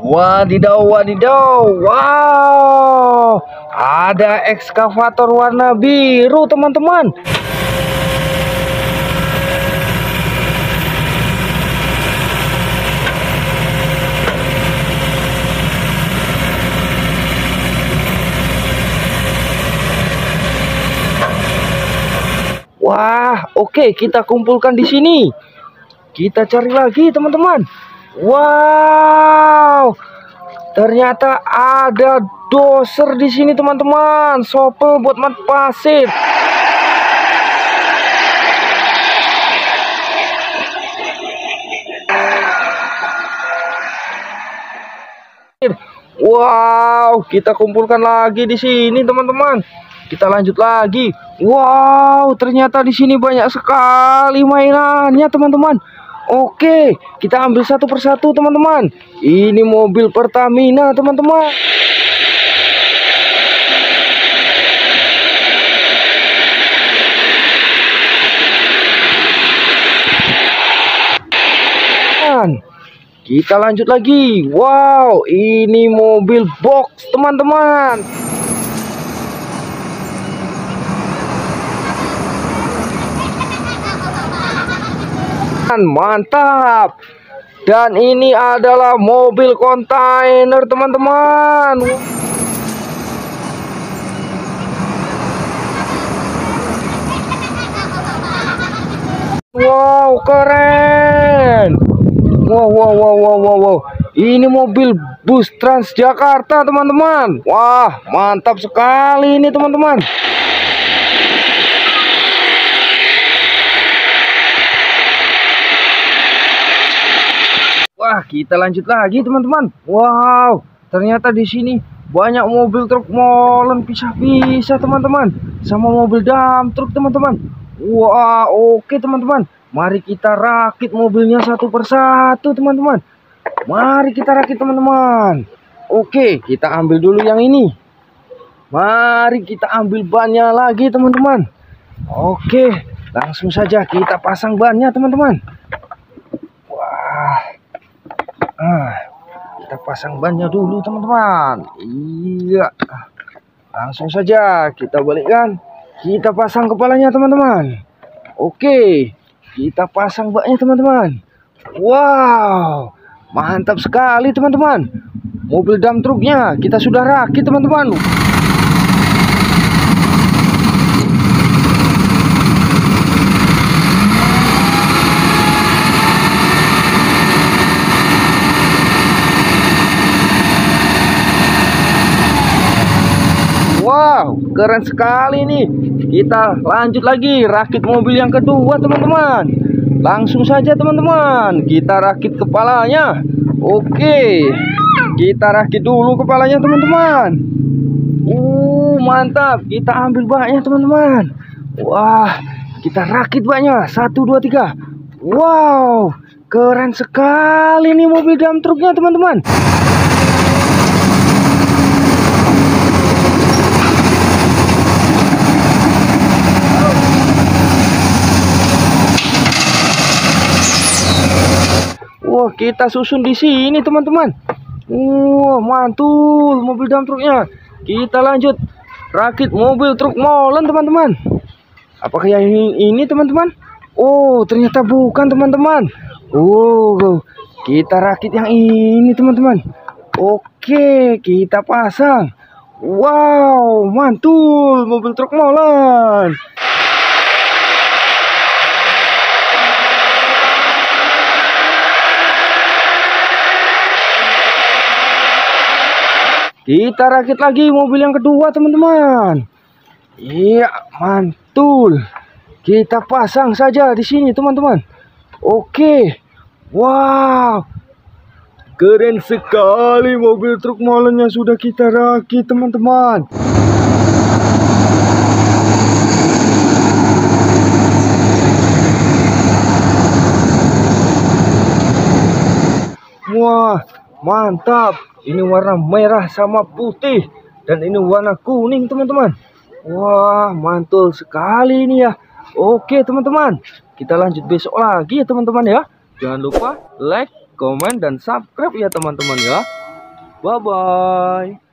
Wadidaw, wadidaw, wow, ada ekskavator warna biru, teman-teman. Wah, oke, kita kumpulkan di sini. Kita cari lagi, teman-teman. Wow, ternyata ada doser di sini, teman-teman. Sopel buat mat pasir. Wow, kita kumpulkan lagi di sini, teman-teman. Kita lanjut lagi. Wow, ternyata di sini banyak sekali mainannya, teman-teman. Oke, kita ambil satu persatu, teman-teman. Ini mobil Pertamina, teman-teman. Kita lanjut lagi. Wow, ini mobil box, teman-teman. Mantap. Dan ini adalah mobil kontainer, teman-teman. Wow, keren. Wow, wow, wow, wow, wow, wow. Ini mobil bus Transjakarta, teman-teman. Wah, mantap sekali ini, teman-teman. Wah, kita lanjut lagi, teman-teman. Wow, ternyata di sini banyak mobil truk molen pisah-pisah, teman-teman. Sama mobil dam truk, teman-teman. Wah, oke, teman-teman. Mari kita rakit mobilnya satu persatu, teman-teman. Mari kita rakit, teman-teman. Oke, kita ambil dulu yang ini. Mari kita ambil bannya lagi, teman-teman. Oke, langsung saja kita pasang bannya, teman-teman. Wah. Ah, kita pasang bannya dulu, teman-teman. Iya. Langsung saja kita balikkan. Kita pasang kepalanya, teman-teman. Oke. Kita pasang baknya, teman-teman. Wow. Mantap sekali, teman-teman. Mobil dam truknya kita sudah rakit, teman-teman. Wow, keren sekali nih. Kita lanjut lagi rakit mobil yang kedua, teman-teman. Langsung saja, teman-teman. Kita rakit kepalanya. Oke. Kita rakit dulu kepalanya, teman-teman. Uh, mantap. Kita ambil baknya, teman-teman. Wah, kita rakit baknya. Satu, dua, tiga. Wow, keren sekali nih mobil dam truknya, teman-teman. Wah, kita susun di sini, teman-teman. Wah, mantul mobil dam truknya. Kita lanjut rakit mobil truk molen, teman-teman. Apakah yang ini, teman-teman? Oh, ternyata bukan, teman-teman. Oh, kita rakit yang ini, teman-teman. Oke, kita pasang. Wow, mantul mobil truk molen. Kita rakit lagi mobil yang kedua, teman-teman. Iya, mantul. Kita pasang saja di sini, teman-teman. Oke. Wow. Keren sekali mobil truk molen yang sudah kita rakit, teman-teman. Wah, mantap. Ini warna merah sama putih dan ini warna kuning, teman-teman. Wah, mantul sekali ini ya. Oke, teman-teman. Kita lanjut besok lagi ya, teman-teman ya. Jangan lupa like, komen dan subscribe ya, teman-teman ya. Bye bye.